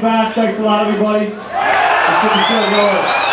back. Thanks a lot, everybody. Let's get the show going.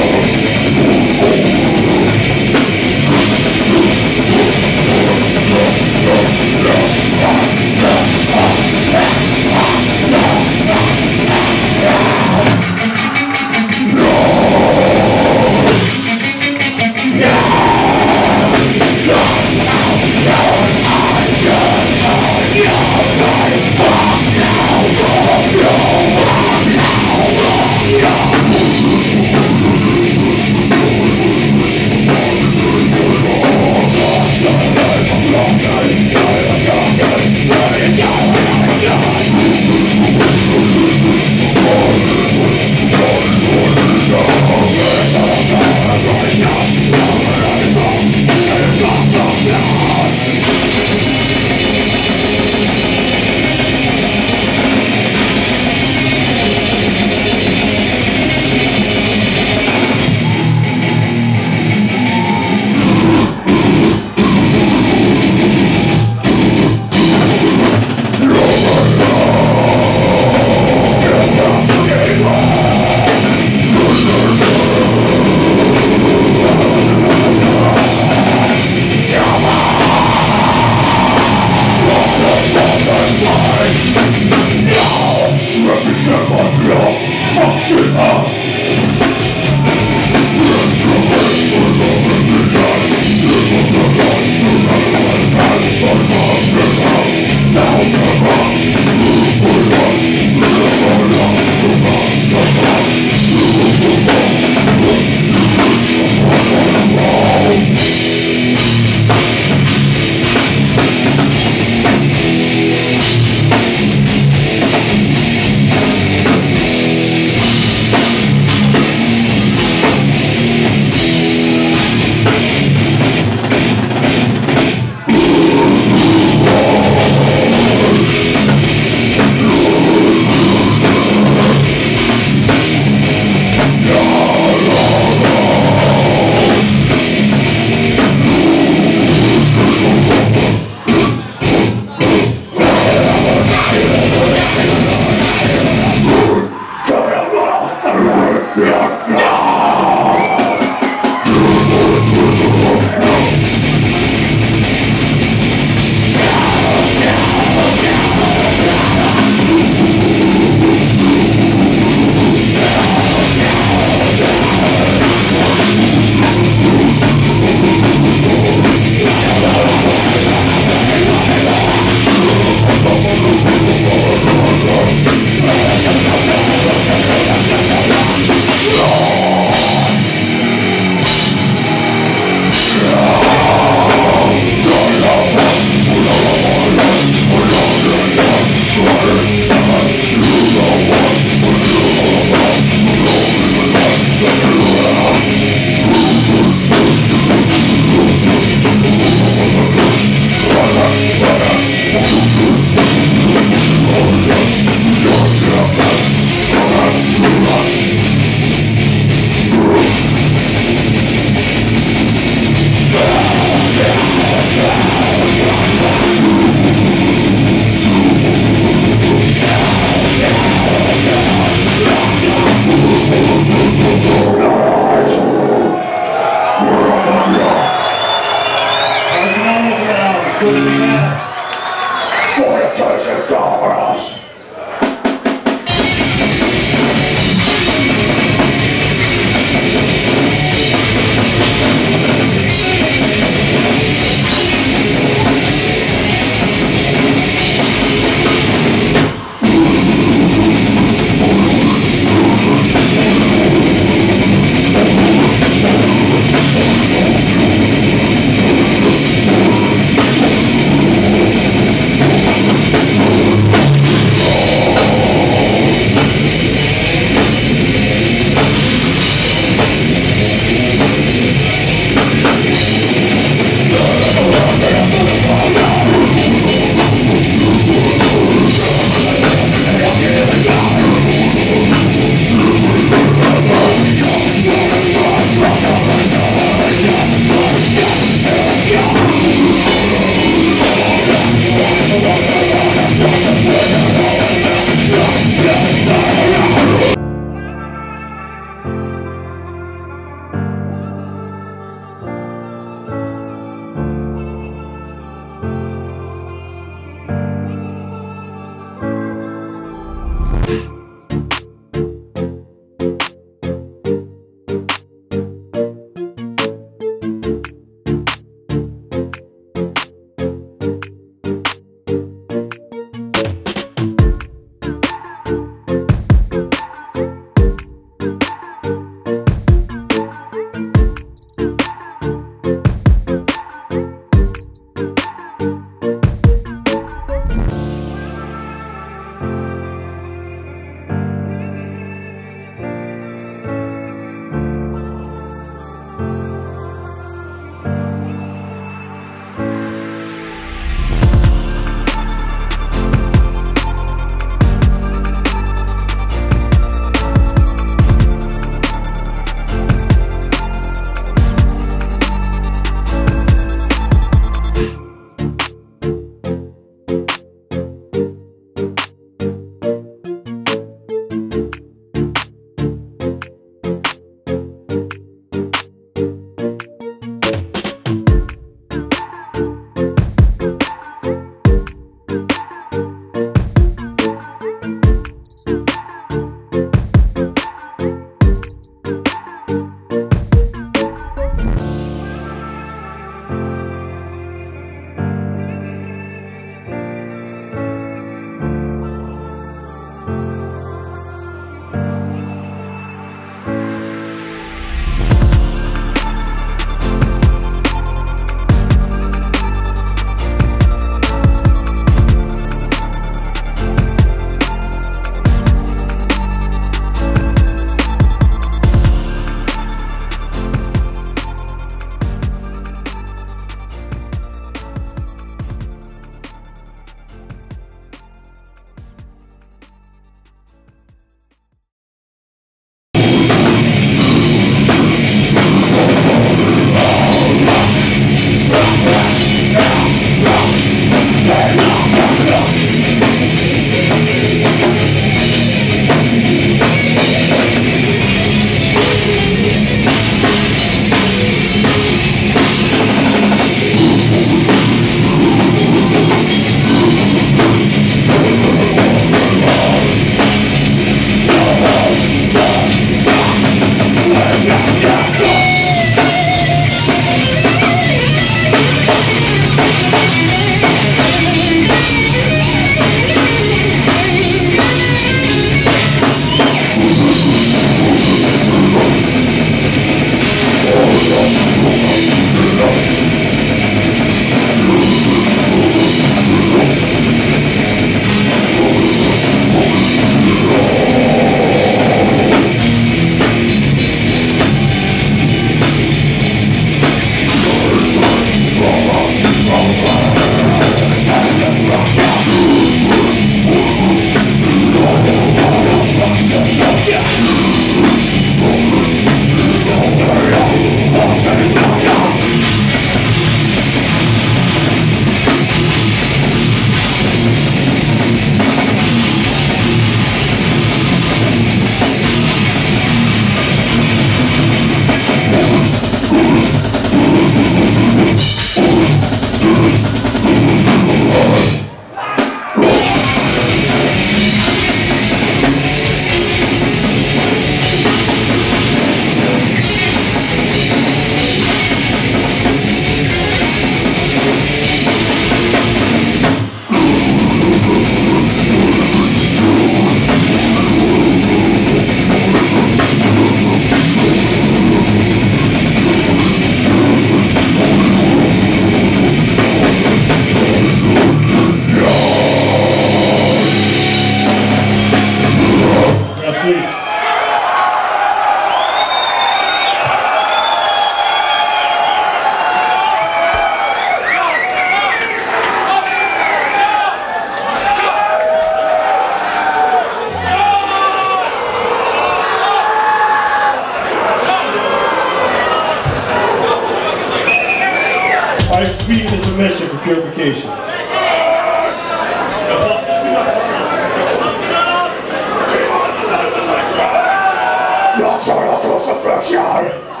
Crucifixion!